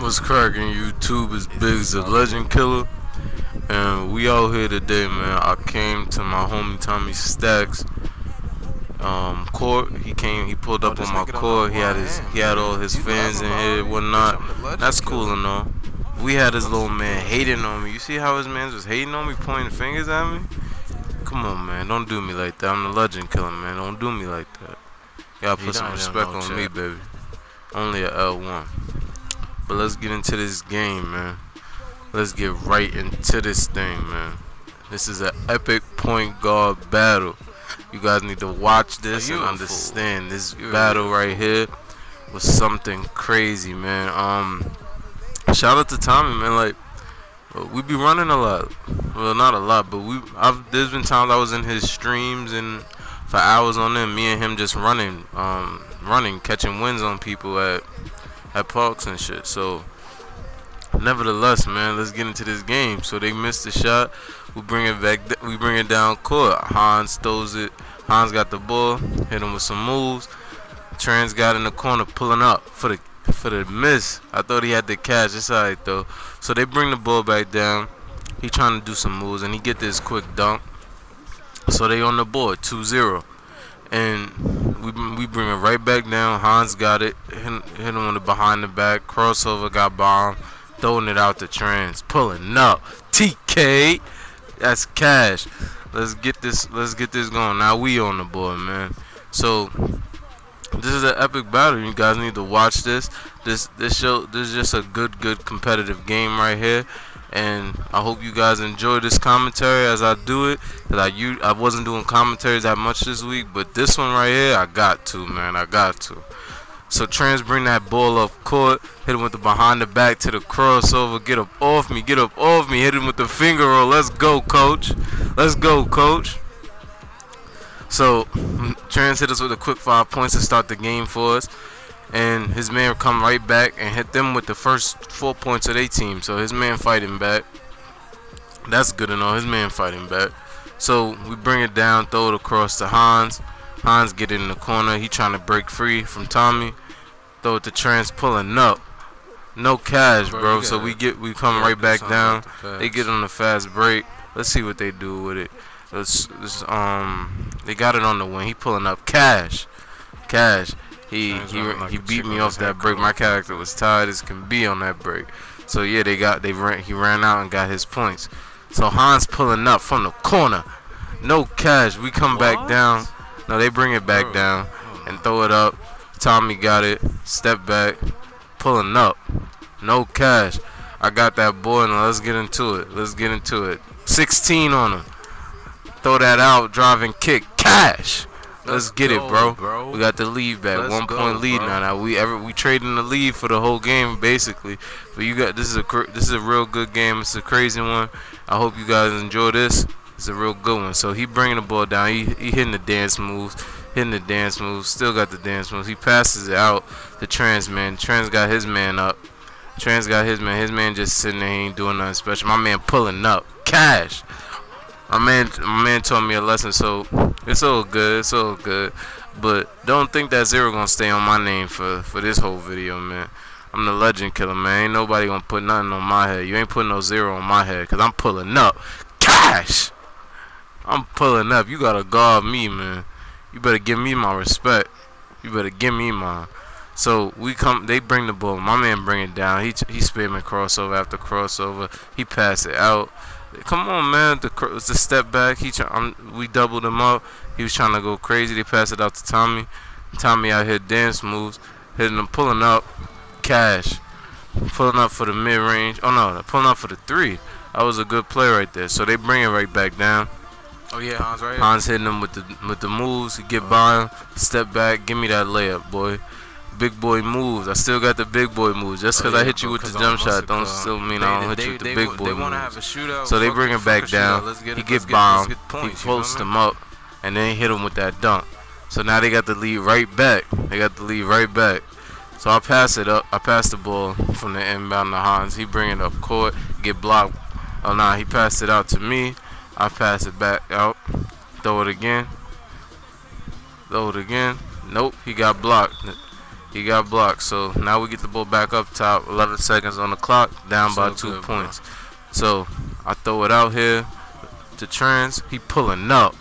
What's cracking YouTube is Biggs the Legend Killer and we out here today man. I came to my homie Tommy Stacks um court. He came he pulled up oh, on my court. he had his he had all his fans in here whatnot. That's cool and all. We had this little man hating on me. You see how his man was hating on me pointing fingers at me? Come on man. Don't do me like that. I'm the legend killer man. Don't do me like that. You gotta put some respect on me baby. Only a L1 but let's get into this game, man. Let's get right into this thing, man. This is an epic point guard battle. You guys need to watch this and understand this battle right here was something crazy, man. Um, shout out to Tommy, man. Like, we be running a lot. Well, not a lot, but we. I've there's been times I was in his streams and for hours on them, me and him just running, um, running, catching wins on people at at parks and shit. So, nevertheless, man, let's get into this game. So they missed the shot. We bring it back. We bring it down court. Hans throws it. Hans got the ball. Hit him with some moves. Trans got in the corner, pulling up for the for the miss. I thought he had the catch. It's alright though. So they bring the ball back down. He trying to do some moves and he get this quick dunk. So they on the board, 2-0 and we we bring it right back down. Hans got it, hit, hit him on the behind the back, crossover got bomb, throwing it out the trans, pulling up. TK, that's cash. Let's get this. Let's get this going. Now we on the board, man. So this is an epic battle. You guys need to watch this. This this show. This is just a good good competitive game right here and I hope you guys enjoy this commentary as I do it. Cause I I wasn't doing commentaries that much this week, but this one right here, I got to man, I got to. So Trans bring that ball up court, hit him with the behind the back to the crossover, get up off me, get up off me, hit him with the finger roll. Let's go, coach. Let's go, coach. So Trans hit us with a quick five points to start the game for us and his man come right back and hit them with the first four points of their team. So his man fighting back. That's good enough. His man fighting back. So we bring it down, throw it across to Hans. Hans get in the corner. He trying to break free from Tommy. Throw it to Trans, pulling up. No cash, bro. bro. So we get we come right back down. They get on the fast break. Let's see what they do with it. Let's, let's um they got it on the wing. He pulling up cash, cash. He he like he beat me off that break. My character was tired as can be on that break. So yeah, they got they ran he ran out and got his points. So Hans pulling up from the corner. No cash. We come what? back down. No, they bring it back down and throw it up. Tommy got it. Step back. Pulling up. No cash. I got that boy. Now let's get into it. Let's get into it. 16 on him. Throw that out. Driving kick. Cash. Let's get go, it, bro. bro. We got the lead back. Let's One go, point lead bro. now. Now we ever we trading the lead for the whole game basically. But you got this is a this is a real good game. It's a crazy one. I hope you guys enjoy this. It's a real good one. So he bringing the ball down. He he hitting the dance moves, hitting the dance moves. Still got the dance moves. He passes it out to Trans man. Trans got his man up. Trans got his man. His man just sitting there. He ain't doing nothing special. My man pulling up. Cash. My man, my man taught me a lesson. So it's all good. It's all good. But don't think that zero gonna stay on my name for for this whole video, man. I'm the legend killer, man. Ain't nobody gonna put nothing on my head. You ain't putting no zero on my head, cause I'm pulling up. Cash. I'm pulling up. You gotta guard me, man. You better give me my respect. You better give me mine. So we come. They bring the ball. My man bring it down. He he spamming crossover after crossover. He pass it out. Come on, man. The the step back. He I'm, we doubled him up. He was trying to go crazy. They passed it out to Tommy. Tommy out here dance moves, hitting him, pulling up, cash, pulling up for the mid range. Oh no, pulling up for the three. That was a good play right there. So they bring it right back down. Oh yeah, Hans right. Hans hitting him with the with the moves. He get by him, step back, give me that layup, boy big boy moves. I still got the big boy moves. Just because oh, yeah, I hit you with the jump shot don't still mean they, I don't hit you with the big boy they moves. Shootout, so they bring him back down. Get he get bombed. He posts him up, and then hit him with that dunk. So now they got the lead right back. They got the lead right back. So I pass it up. I pass the ball from the inbound to Hans. He bring it up court, get blocked. Oh nah, he passed it out to me. I pass it back out. Throw it again. Throw it again. Nope, he got blocked. He got blocked. So now we get the ball back up top. 11 seconds on the clock. Down by two good, points. Bro. So I throw it out here to Trans. He pulling up.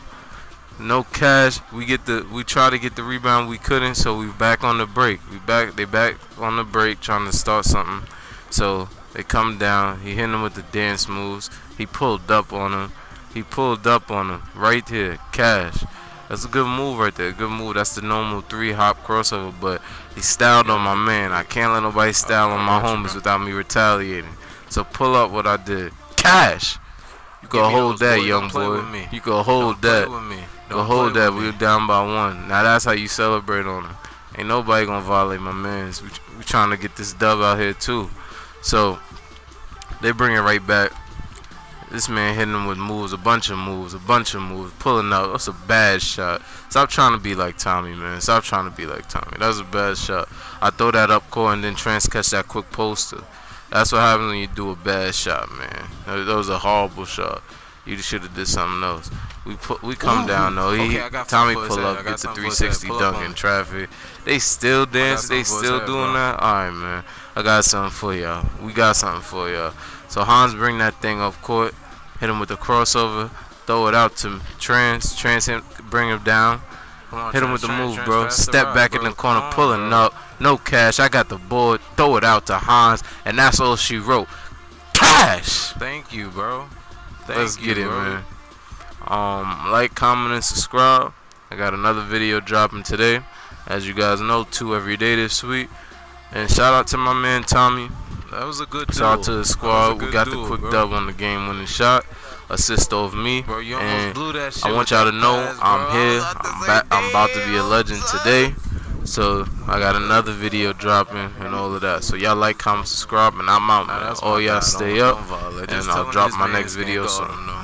No cash. We get the we try to get the rebound. We couldn't. So we back on the break. We back. They back on the break trying to start something. So they come down. He hit him with the dance moves. He pulled up on him. He pulled up on him right here. Cash. That's a good move right there. Good move. That's the normal three hop crossover, but he styled on my man. I can't let nobody style on my homies without me retaliating. So pull up what I did. Cash. You can hold that, young boy. You can hold that. You can hold that. We were down by one. Now that's how you celebrate on him. Ain't nobody gonna violate my mans. We, we trying to get this dub out here too. So they bring it right back. This man hitting him with moves, a bunch of moves, a bunch of moves, pulling out. That's a bad shot. Stop trying to be like Tommy, man. Stop trying to be like Tommy. That was a bad shot. I throw that up court and then trans catch that quick poster. That's what happens when you do a bad shot, man. That was a horrible shot. You should have did something else. We put we come Ooh. down though. He okay, Tommy pull up, get the 360 dunk in traffic. They still dance. They still doing that. All right, man. I got something for y'all. We got something for y'all. So Hans bring that thing up court, hit him with the crossover, throw it out to Trans. Trans him, bring him down. On, hit him with the move, bro. Step back bro. in the corner, on, pulling bro. up. No cash. I got the board. Throw it out to Hans, and that's all she wrote. Cash. Thank you, bro. Thank Let's you, get it, bro. man. Um, like, comment, and subscribe. I got another video dropping today. As you guys know, two every day this week. And shout out to my man Tommy. That was a good Shout out to the squad. We got duel, the quick bro. dub on the game winning shot. Assist of me. Bro, and I want y'all to know pass, I'm here. I'm, I'm about to be a legend today. So I got another video dropping and all of that. So y'all like, comment, subscribe, and I'm out, man. All y'all stay up, and I'll drop my next video soon.